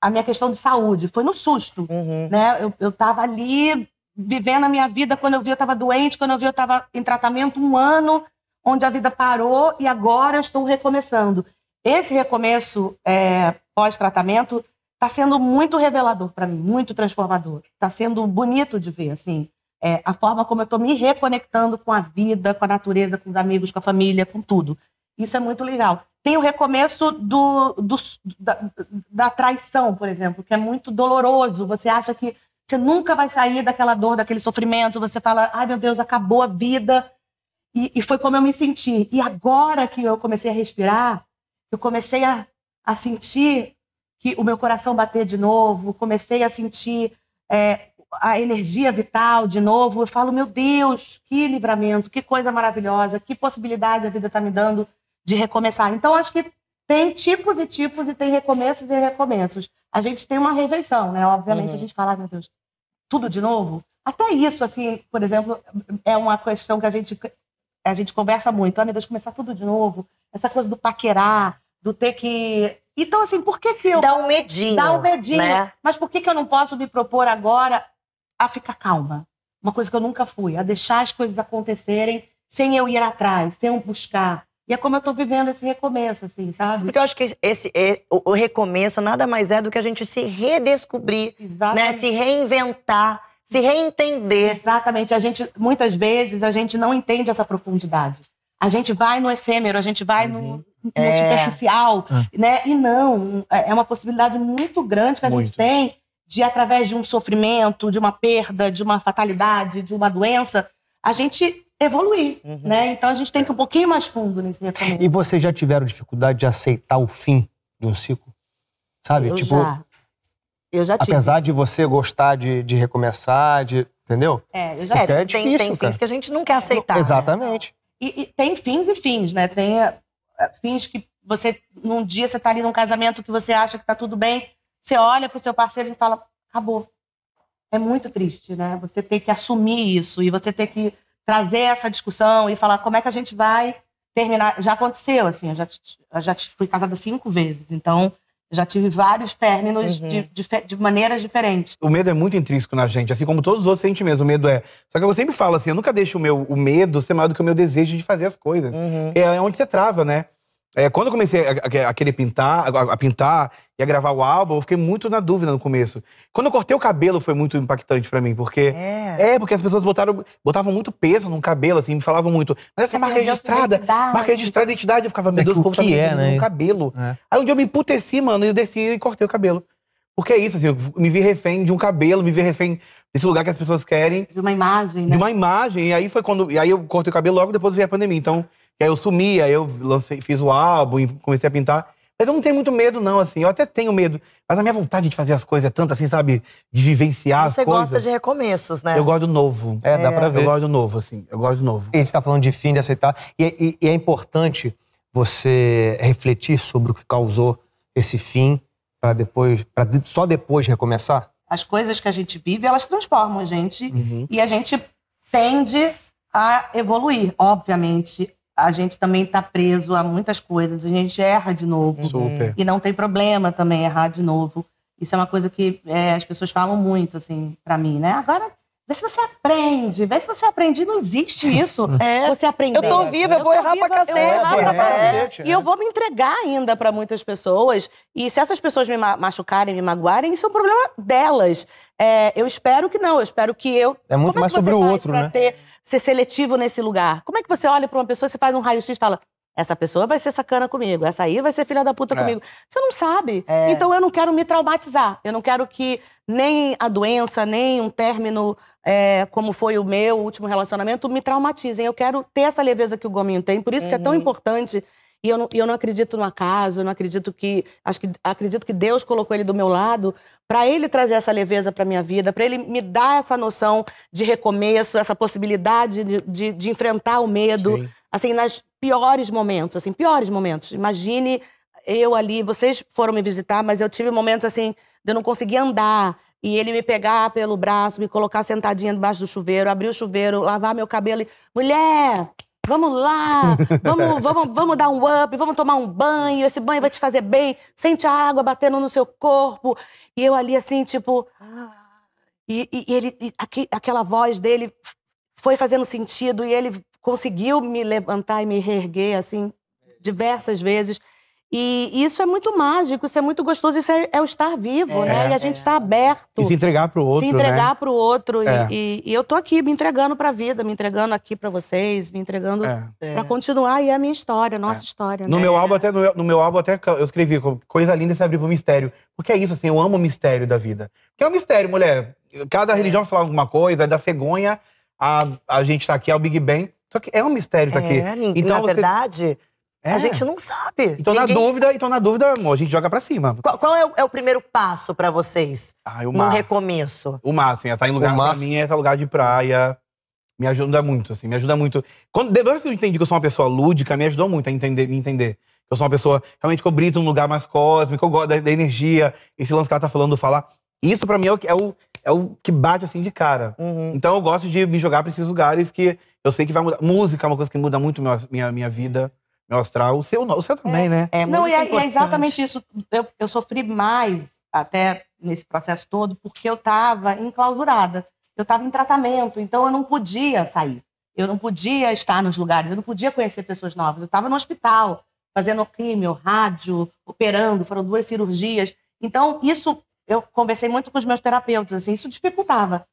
a minha questão de saúde, foi no susto, Uhum. né? Eu, eu tava ali vivendo a minha vida, quando eu vi eu estava doente, quando eu vi eu estava em tratamento um ano, onde a vida parou e agora eu estou recomeçando. Esse recomeço é, pós-tratamento está sendo muito revelador para mim, muito transformador. Está sendo bonito de ver, assim. É, a forma como eu estou me reconectando com a vida, com a natureza, com os amigos, com a família, com tudo. Isso é muito legal. Tem o recomeço do, do da, da traição, por exemplo, que é muito doloroso. Você acha que você nunca vai sair daquela dor, daquele sofrimento. Você fala, ai meu Deus, acabou a vida. E, e foi como eu me senti. E agora que eu comecei a respirar, eu comecei a, a sentir que o meu coração bater de novo, comecei a sentir é, a energia vital de novo. Eu falo, meu Deus, que livramento, que coisa maravilhosa, que possibilidade a vida está me dando de recomeçar. Então, acho que tem tipos e tipos e tem recomeços e recomeços. A gente tem uma rejeição, né? Obviamente, uhum. a gente fala, ah, meu Deus, tudo de novo. Até isso, assim, por exemplo, é uma questão que a gente, a gente conversa muito. Ah, meu Deus, começar tudo de novo. Essa coisa do paquerar, do ter que. Então, assim, por que que eu. Dá um medinho. Dá um medinho. Né? Mas por que que eu não posso me propor agora a ficar calma? Uma coisa que eu nunca fui, a deixar as coisas acontecerem sem eu ir atrás, sem eu buscar e é como eu estou vivendo esse recomeço, assim, sabe? Porque eu acho que esse, o, o recomeço nada mais é do que a gente se redescobrir, né? Se reinventar, se reentender. Exatamente. A gente, muitas vezes, a gente não entende essa profundidade. A gente vai no efêmero, a gente vai uhum. no, no é. superficial, é. né? E não, é, é uma possibilidade muito grande que a muito. gente tem de, através de um sofrimento, de uma perda, de uma fatalidade, de uma doença, a gente evoluir, uhum. né? Então a gente tem que ir um pouquinho mais fundo nesse recomeço. E vocês já tiveram dificuldade de aceitar o fim de um ciclo? Sabe? Eu tipo, já. Eu já tive. Apesar de você gostar de, de recomeçar, de, entendeu? É, eu já é, é difícil, tem, tem fins que a gente não quer aceitar. Exatamente. Né? E, e, tem fins e fins, né? Tem uh, fins que você, num dia você tá ali num casamento que você acha que tá tudo bem, você olha pro seu parceiro e fala, acabou. É muito triste, né? Você tem que assumir isso e você tem que trazer essa discussão e falar como é que a gente vai terminar. Já aconteceu, assim, eu já, eu já fui casada cinco vezes, então já tive vários términos uhum. de, de, de, maneiras diferentes. O medo é muito intrínseco na gente, assim como todos os outros sentimentos. O medo é. Só que eu sempre falo assim: eu nunca deixo o meu o medo ser maior do que o meu desejo de fazer as coisas. Uhum. É onde você trava, né? É, quando eu comecei a, a, querer pintar, a, a, pintar e a gravar o álbum, eu fiquei muito na dúvida no começo. Quando eu cortei o cabelo foi muito impactante para mim, porque é. é. porque as pessoas botaram, botavam muito peso no cabelo, assim, me falavam muito. Mas essa é marca registrada, marca registrada, identidade, eu ficava, meu é Deus, o povo tá é, né? no cabelo. É. Aí um dia eu me emputeci, mano, e eu desci e cortei o cabelo. Porque é isso, assim, eu me vi refém de um cabelo, me vi refém desse lugar que as pessoas querem. De uma imagem, né? De uma imagem. E aí foi quando. E aí eu cortei o cabelo logo depois veio a pandemia. Então, e aí eu sumi, aí eu lancei, fiz o álbum e comecei a pintar. Mas eu não tenho muito medo, não, assim. Eu até tenho medo. Mas a minha vontade de fazer as coisas é tanta, assim, sabe? De vivenciar Você as coisas. Você gosta de recomeços, né? Eu gosto do novo. É, dá pra ver. Eu gosto do novo, assim. Eu gosto do novo. E a gente tá falando de fim, de aceitar. E, e, e é importante você refletir sobre o que causou esse fim para depois, para só depois recomeçar? As coisas que a gente vive, elas transformam a gente uhum. e a gente tende a evoluir, obviamente a gente também está preso a muitas coisas. A gente erra de novo. Super. E não tem problema também errar de novo. Isso é uma coisa que é, as pessoas falam muito, assim, para mim, né? Agora, vê se você aprende. Vê se você aprende. Não existe isso. É. Você aprender. Eu tô viva, eu, vou errar viva, pra cacete. Eu errar pra cacete. É. E eu vou me entregar ainda para muitas pessoas. E se essas pessoas me machucarem, me magoarem, isso é um problema delas. É, eu espero que não. Eu espero que eu... É muito Como mais é sobre o outro, né? Ter ser seletivo nesse lugar? Como é que você olha para uma pessoa, você faz um raio-x e fala: essa pessoa vai ser sacana comigo, essa aí vai ser filha da puta é. comigo. Você não sabe. É. Então eu não quero me traumatizar. Eu não quero que nem a doença, nem um término é, como foi o meu último relacionamento me traumatizem. Eu quero ter essa leveza que o Gominho tem. Por isso uhum. que é tão uhum. importante e eu não, eu não acredito no acaso, eu não acredito que. Acho que acredito que Deus colocou ele do meu lado para ele trazer essa leveza para minha vida, para ele me dar essa noção de recomeço, essa possibilidade de, de, de enfrentar o medo, Sim. assim, nas piores momentos, assim, piores momentos. Imagine eu ali, vocês foram me visitar, mas eu tive momentos assim, de eu não conseguir andar, e ele me pegar pelo braço, me colocar sentadinha debaixo do chuveiro, abrir o chuveiro, lavar meu cabelo e. Mulher, Vamos lá, vamos, vamos, vamos dar um up, vamos tomar um banho, esse banho vai te fazer bem, sente a água batendo no seu corpo. E eu ali assim, tipo. E, e, e ele, e aqui, aquela voz dele foi fazendo sentido e ele conseguiu me levantar e me reerguer, assim, diversas vezes. E isso é muito mágico, isso é muito gostoso, isso é, é o estar vivo, É. né? E a gente está aberto. E se entregar pro outro, se entregar né? pro outro. E- É. E, e eu tô aqui me entregando pra vida, me entregando aqui pra vocês, me entregando É. pra continuar. E é a minha história, a nossa história. No né? meu álbum, até, no, no meu álbum, até eu escrevi co- coisa linda é se abrir pro mistério. Porque é isso, assim, eu amo o mistério da vida. Porque é um mistério, mulher. Cada religião fala alguma coisa, é da cegonha, a, a gente tá aqui, é o Big Bang. Só que é um mistério tá aqui. É, ninguém- Então na você- verdade, É. a gente não sabe. Então, na dúvida, então, na dúvida, amor, a gente joga pra cima. Qual, qual é, o, é o primeiro passo pra vocês Ai, o no mar. recomeço? O mar, assim, tá em lugar, O mar. pra mim, é tá lugar de praia. Me ajuda muito, assim, me ajuda muito. Quando, depois que eu entendi que eu sou uma pessoa lúdica, me ajudou muito a entender, me entender. Eu sou uma pessoa realmente que eu brilho num lugar mais cósmico, eu gosto da, da energia, esse lance que ela tá falando, do falar. Isso pra mim é o, que- é o, é o que bate, assim, de cara. Uhum. Então eu gosto de me jogar pra esses lugares que eu sei que vai mudar. Música é uma coisa que muda muito meu- minha, minha vida, meu astral. O seu, não, o seu também, né? É, Não, e é, e é importante. exatamente isso. Eu, eu sofri mais até nesse processo todo porque eu estava enclausurada. Eu estava em tratamento, então eu não podia sair. Eu não podia estar nos lugares, eu não podia conhecer pessoas novas. Eu estava no hospital, fazendo químio, rádio, operando, foram duas cirurgias. Então, isso, eu conversei muito com os meus terapeutas, assim, isso dificultava.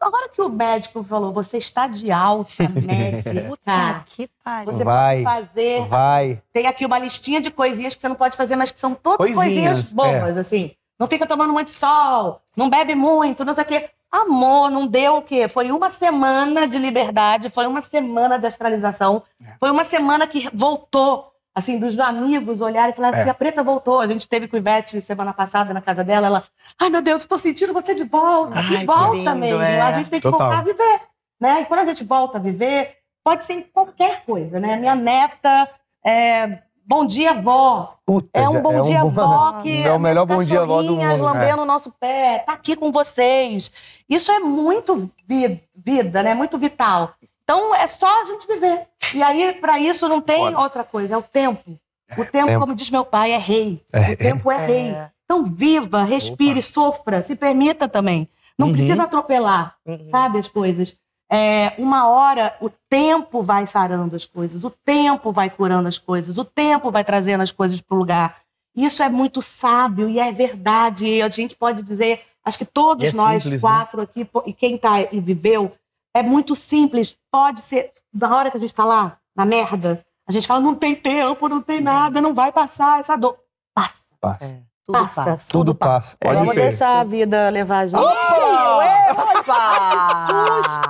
Agora que o médico falou, você está de alta médica, Puta que pariu. você Vai. pode fazer Vai. tem aqui uma listinha de coisinhas que você não pode fazer, mas que são todas Coisinhas, coisinhas, boas, assim. Não fica tomando muito sol, não bebe muito, não sei o quê. Amor, não deu o quê? Foi uma semana de liberdade, foi uma semana de astralização, É. foi uma semana que voltou, assim, dos amigos olharem e falarem É. assim, a Preta voltou. A gente teve com o Ivete semana passada na casa dela, ela, ai meu Deus, estou sentindo você de volta. Ai, e volta lindo, mesmo, é. a gente tem que Total. voltar a viver, né? E quando a gente volta a viver, pode ser em qualquer coisa, né? Minha neta, é, bom dia, vó. Puta, É um bom dia, bom- vó, que É o melhor bom dia, vó do mundo. lambendo o nosso pé, tá aqui com vocês. Isso é muito vi- vida, né? Muito vital. Então é só a gente viver. E aí, para isso, não tem Foda. outra coisa, é o tempo. O tempo, tempo. como diz meu pai, é rei. É. O tempo é, rei. É. Então viva, respire, sofra, se permita também. Não Uhum. precisa atropelar, Uhum. sabe, as coisas. É, uma hora o tempo vai sarando as coisas, o tempo vai curando as coisas, o tempo vai trazendo as coisas para o lugar. Isso é muito sábio e é verdade. E a gente pode dizer, acho que todos é nós simples, né? quatro aqui, po- e quem tá e viveu, é muito simples. Pode ser, na hora que a gente está lá, na merda, a gente fala, não tem tempo, não tem nada, não vai passar essa dor. Passa. Passa. É, tudo Passa. passa. Tudo passa. Pode Vamos ser. deixar a vida levar a gente. Opa!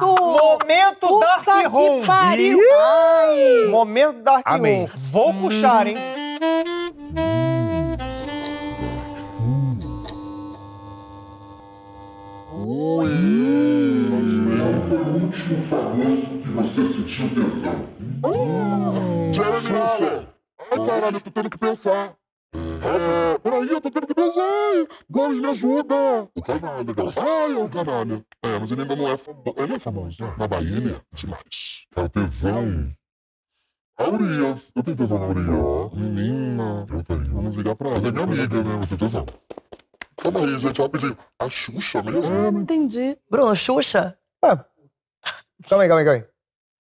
Momento Puta Dark que Room. pariu! Ai. Momento Dark Amém. Room. Vou puxar, hein? Jeremy Allen. Ai, caralho, eu tô tendo que pensar. É, peraí, eu tô tendo que pensar. Gomes, me ajuda. O canalha, aquela. Ai, o canalha. É, mas ele ainda não é famoso. Ele é famoso, né? Na Bahia ele é demais. É o tesão. A Urias. Eu tenho tesão na Urias. Menina. Eu tenho. Vamos ligar pra ela. Ela é minha amiga, né? Eu tenho tesão. Calma aí, gente, rapidinho. A Xuxa mesmo? Eu não entendi. Bruno, Xuxa? Calma aí, calma aí, calma aí.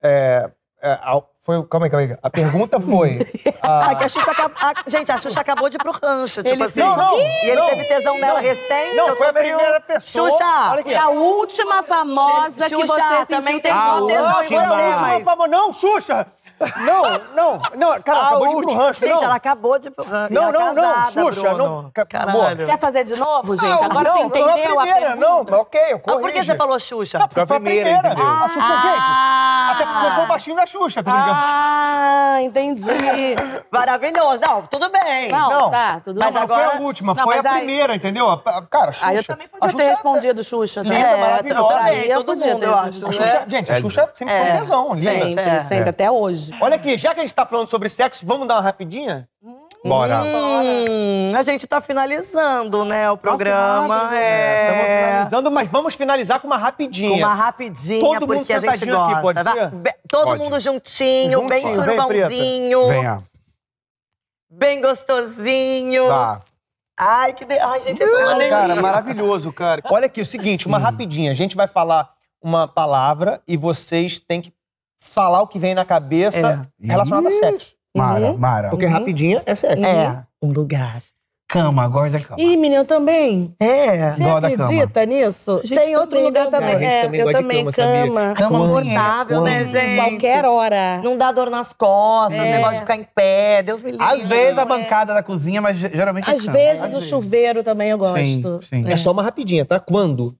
É, é, a- foi, calma aí, calma aí. A pergunta foi. a- Ah, que a Xuxa acabou. Gente, a Xuxa acabou de ir pro rancho. Tipo Ele- assim. Não, não, E ele não. teve tesão nela recente. Não, foi a primeira pessoa. Xuxa! Olha. É a última famosa que Xuxa, você também sentiu tem tesão. em a você, mas- Não, Xuxa! Não, não, não. Cara, A acabou de ir pro última- rancho. Gente, não. ela acabou de ir pro rancho. Não, Ela não, não, casada, Xuxa, Bruno. não. Ca- Caralho. Quer fazer de novo, gente? Não, Agora não, você foi entendeu a a primeira, pergunta? não, ok, eu Ah, por que corrijo. você falou Xuxa? Não, porque Foi a foi a primeira, primeira. entendeu? A Xuxa, gente. Até porque eu sou o baixinho da Xuxa, tá ligado? Ah, entendi. Maravilhoso. Não, tudo bem. Não, Não, tá, tudo Mas bem. não agora- foi a última, Não, foi mas a aí- primeira, entendeu? A- a- Cara, Xuxa. Aí eu também a podia ter Xuxa- respondido Xuxa. Tá? É, maravilhosa. eu também, todo mundo, eu acho. A Xuxa- gente, a Xuxa sempre foi É, tesão, linda. Sempre, É. sempre, até hoje. Olha aqui, já que a gente tá falando sobre sexo, vamos dar uma rapidinha? Bora. Hum, a gente tá finalizando, né, o programa. Estamos é. finalizando, mas vamos finalizar com uma rapidinha. Com uma rapidinha, Todo mundo porque a gente gosta. aqui, pode ser? be- Todo Pode. mundo juntinho, bem Juntinho, vem, surubãozinho, Venha. bem gostosinho. Tá. Ai, que de... Ai, gente, vocês são uma delícia. Cara, maravilhoso, cara. Olha aqui, o seguinte, uma rapidinha. A gente vai falar uma palavra e vocês têm que falar o que vem na cabeça É. relacionado a sexo. Mara, Mara. Porque rapidinha é sexo. É. Um lugar. Cama, gosto da cama. Ih, menino, eu também. É. Você Gosto da acredita nisso? Gente, Tem outro também, lugar também. gente É, também eu também, cama, cama. Cama Confortável, né, gente? Qualquer hora. Não dá dor nas costas, É. negócio de ficar em pé, Deus me livre. Às vezes a bancada da cozinha, mas ge- geralmente é Às cama. vezes Às o chuveiro também eu gosto. Sim, sim. É só uma rapidinha, tá? Quando?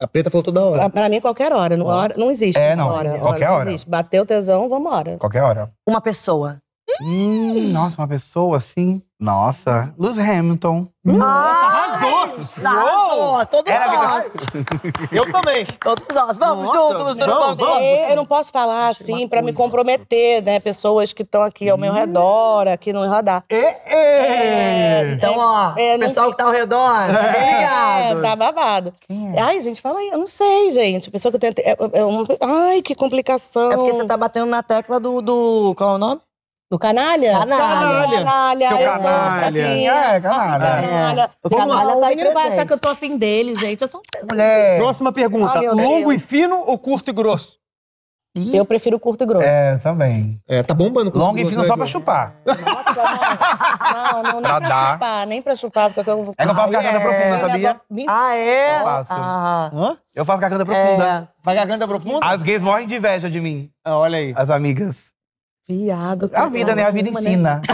A preta falou toda hora. Pra- Pra mim, qualquer hora. Não, hora, não existe É, essa não, hora. qualquer não hora. Existe. Bateu tesão, vambora. Qualquer hora. Uma pessoa. Hum, nossa, uma pessoa assim. Nossa, Luz Hamilton. Ah, arrasou! Arrasou! Todos Era nós. Eu também. Todos nós. Vamos Nossa, juntos, vamos, Surubão. vamos. Eu, não posso falar Achei assim pra me comprometer, né? Pessoas que estão aqui ao meu redor, aqui no radar. É, Então, ó, É, o não- pessoal que tá ao redor, É, tá babado. É? Ai, gente, fala aí. Eu não sei, gente. Pessoa que eu tenho. É, é ai, que complicação. É porque você tá batendo na tecla do. do qual é o nome? Do canalha? Canalha. Canalha. Seu eu tô canalha. É, canalha. Canalha. O canalha Não, tá o menino vai achar presente. que eu tô afim dele, gente. Eu sou Mulher. Próxima pergunta. Meu Longo Deus. e fino ou curto e grosso? Eu prefiro curto e grosso. É, também. É, tá bombando curto Longo e grosso, fino né, só pra chupar. Nossa, não. Não, não, nem Pra pra, dar. chupar, nem pra chupar, porque eu É que eu faço garganta profunda, sabia? Ah, é? Eu faço. Ah, Hã? Eu faço garganta profunda. é. Vai garganta profunda? As gays morrem de inveja de mim, Ah, olha aí. as amigas. Viado. A vida, né? A vida Uma, ensina.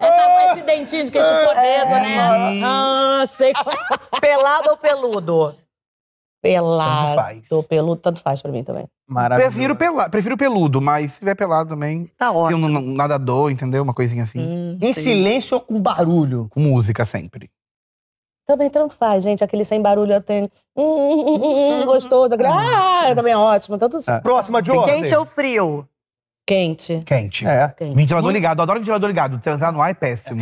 É só esse dentinho de chupou dedo, né? Ah, sei. Pelado ou peludo? Pelado. Tanto faz. Peludo, tanto faz pra mim também. Maravilhoso. Prefiro, pela, prefiro peludo, mas se tiver pelado também. Tá Se ótimo. um não- nadador, entendeu? Uma coisinha assim. Hum, Em sim. silêncio ou com barulho? Com música sempre. Também tanto faz, gente. Aquele sem barulho eu tenho. Hum, hum, hum, gostoso. Aquele, ah, também é ótimo. Tanto Ah. Próxima, Joe. Quente ou frio? quente. Quente. É. Quente. Ventilador ligado. Eu adoro ventilador ligado. Transar no ar é péssimo.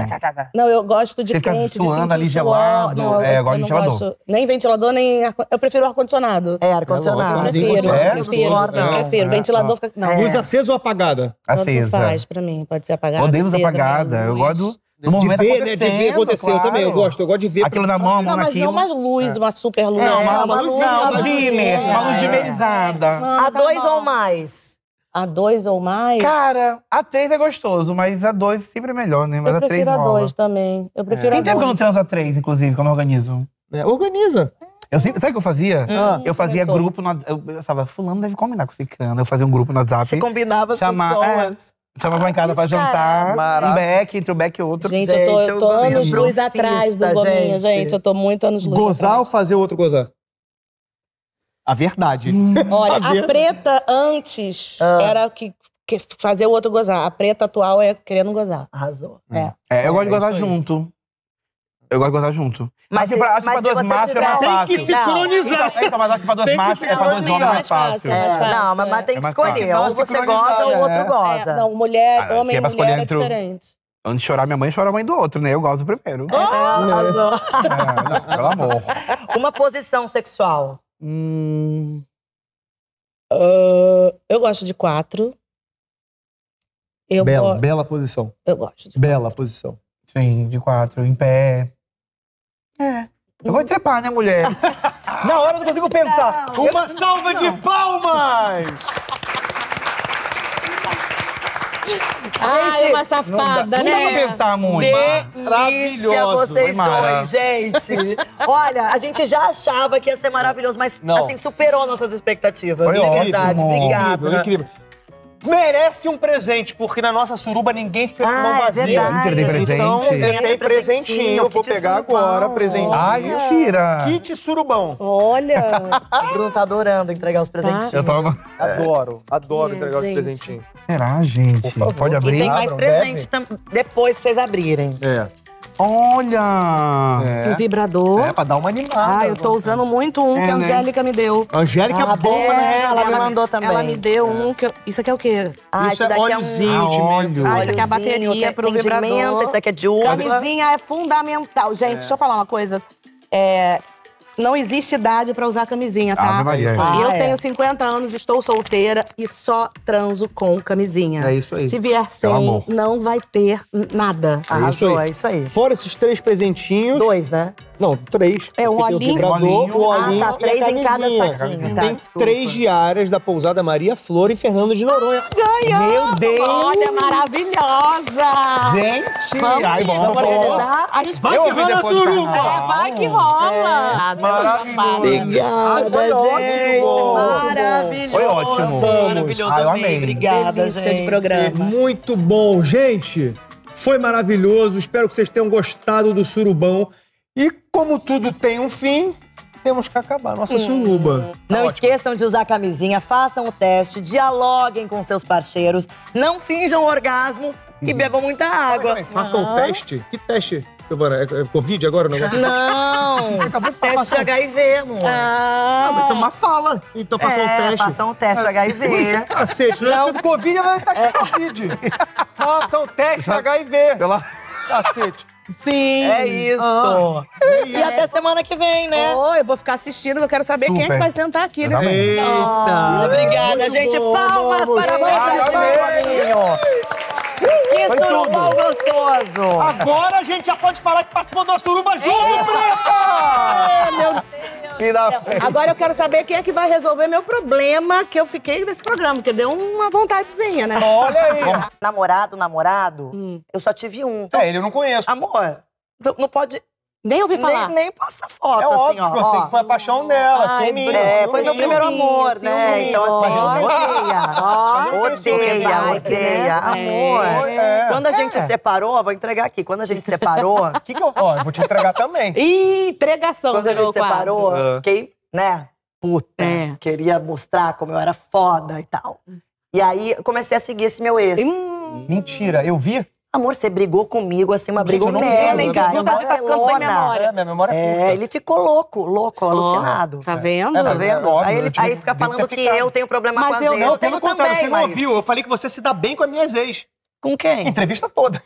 Não, eu gosto de Você fica quente, de suando ali suor. gelado. Não, É, eu gosto de ventilador. gosto nem ventilador, nem... ar- Eu prefiro ar-condicionado. É, ar-condicionado. É, prefiro, prefiro, prefiro. É, Ventilador fica... Não, É. Luz acesa ou apagada? tanto Acesa. faz pra mim. Pode ser apagada, Odeio luz apagada. meia Eu gosto momento de ver, né? De ver acontecer. Eu também, eu claro. gosto. Eu gosto de ver. Aquilo na mão, a mão Não, mas naquilo. não mais luz, uma super luz. Não, É, uma, uma uma luz, não, uma uma dimmer. Uma luz É. dimmerizada. Ah, A tá dois ou mais? A dois ou mais? Cara, a três é gostoso, mas a dois sempre é melhor, né? Mas eu a três prefiro a rola. dois também. Eu prefiro Tem a tempo que eu não transo a três, inclusive, que eu não organizo. É, organiza. Eu sempre, sabe o que eu fazia? Hum, eu fazia começou. grupo, no, eu pensava, fulano deve combinar com ciclano. Eu fazia um grupo no WhatsApp, Você combinava as Chamar- pessoas. chamava em casa pra Esses caras. jantar, um back, entre o back e outro. Gente, Gente, eu tô, eu tô anos luz atrás do gominho, gente. gente. Eu tô muito anos luz Gozar ou atrás. fazer o outro gozar? A verdade. Olha, Tá a vendo? preta antes Ah. era que, que fazer o outro gozar. A preta atual é querendo gozar. Arrasou. É. É, eu gosto de É gozar isso aí. junto. Eu gosto de gozar junto. Mas acho que se- pra, acho que mas pra se dois machos é mais fácil. Tem que Não. sincronizar. Então, então, mas acho que pra dois que machos é pra dois homens é mais fácil, É, não, mas, mas tem É que escolher. Ou você goza ou o outro é. goza. É, não, mulher, Ah, homem e pra mulher é diferente. Antes de chorar minha mãe, chora a mãe do outro, né? Eu gosto primeiro. É, arrasou. É, não, pelo amor. Uma posição sexual. Hum, Ah, eu gosto de quatro. Eu, Bela, go- bela posição. eu gosto de Bela posição. sim, de quatro, em pé. É. Eu vou trepar, né, mulher? Na hora eu não consigo pensar. Uma salva de palmas! Ai, uma safada, Não dá né? pra pensar muito. Maravilhoso, vocês Mara. dois, gente. Olha, a gente já achava que ia ser maravilhoso, mas Não. assim, superou nossas expectativas. Foi de ótimo. verdade. Obrigada. Incrível, incrível. Merece um presente, porque na nossa suruba ninguém fez com Ah, mão é vazia. verdade. Tem presente? Então, Tem você tem presentinho. Eu vou pegar surubão. agora, presentinho. Ai, mentira. Kit surubão. Olha, O Bruno tá adorando entregar os presentinhos. Eu tava... Adoro, adoro É, entregar os gente. presentinhos. Será, gente? Por favor. Pode E abrir? tem mais Abram, presente tam- depois que vocês abrirem. É. Olha! um É. vibrador. É, pra dar uma animada. Ah, eu tô usando muito um que a É, né? Angélica me deu. Angélica Ah, é bom, é, né? ela me mandou também. Ela me deu um que eu... Isso aqui é o quê? Ah, Isso isso é daqui é um óleozinho de Ah, menta. óleo. Ah, isso aqui é a bateria pro tem de vibrador. Esse daqui é de uva. Camisinha é fundamental. Gente, deixa eu falar uma coisa. É, não existe idade pra usar camisinha, tá? Ave Maria. Ah, eu é. tenho 50 anos, estou solteira e só transo com camisinha. É isso aí. Se vier sem, amor. não vai ter nada. Arrasou, é isso aí. Fora esses três presentinhos. Dois, né? Não, três. É, um olhinho. vibrador, o olhinho Ah, tá, três em cada saquinho, tá, Tem desculpa. três diárias da pousada Maria Flor e Fernando de Noronha. Ganhou! Meu Deus! Olha, maravilhosa! Gente! Vamos, Ai, Vamos vamos, organizar? A gente Vai que rola do suruba! É, vai que rola! Maravilhoso. Obrigada, Foi ótimo, gente. bom. Maravilhoso. Foi ótimo. Maravilhoso, Ai, eu amei. Obrigada, Delícia gente. de programa. Muito bom, gente. Foi maravilhoso. Espero que vocês tenham gostado do surubão. E como tudo tem um fim, temos que acabar nossa suruba. Tá Não ótimo. esqueçam de usar camisinha, façam o teste, dialoguem com seus parceiros, não finjam orgasmo e bebam muita água. Façam o teste. Que teste? Giovana? É, é Covid agora o negócio? Não! teste de HIV, amor. Ah, Tem uma sala. Então o é, teste. façam o teste de HIV. Cacete, não é Covid, mas tá cheio de Covid. Façam o teste HIV. Pela... Cacete. sim! É isso. E até semana que vem, né? Oh, eu vou ficar assistindo, eu quero saber quem é que Super. vai sentar aqui nesse. Eita. Obrigada, gente. Palmas para vocês, meu amiguinho. Que Foi surubão tudo. gostoso. Agora a gente já pode falar que participou da suruba junto, Que da frente. Agora eu quero saber quem é que vai resolver meu problema que eu fiquei nesse programa, porque deu uma vontadezinha, né? Olha aí. Namorado, namorado, Hum. eu só tive um. É, ele eu não conheço. Amor, não pode Nem ouvi falar. nem, nem passar foto, É assim, óbvio, ó. eu sei ó. que foi a paixão dela, Ai, ciúminho. É, foi meu primeiro amor, né? Então, assim, odeia. Ó, Odeia, odeia. né? Amor, É. quando a gente separou, vou entregar aqui, quando a gente separou, O que, que eu. Ó, eu vou te entregar também. Ih, entregação. quando a gente separou, eu Ah. fiquei, né, puta. É. Queria mostrar como eu era foda e tal. E aí, eu comecei a seguir esse meu ex. Hum, Mentira, eu vi? Amor, você brigou comigo, assim, uma briga eu não tá ficando sem Barcelona. memória. É, minha memória é É, curta. ele ficou louco, louco, alucinado. Tá vendo? É, Tá mas vendo? óbvio, aí ele tive- aí fica falando que ficado. eu tenho problema Mas com as eu ex. Não, eu tenho pelo contrário, também, você não ouviu. Eu falei que você se dá bem com as minhas ex. Com quem? Entrevista toda.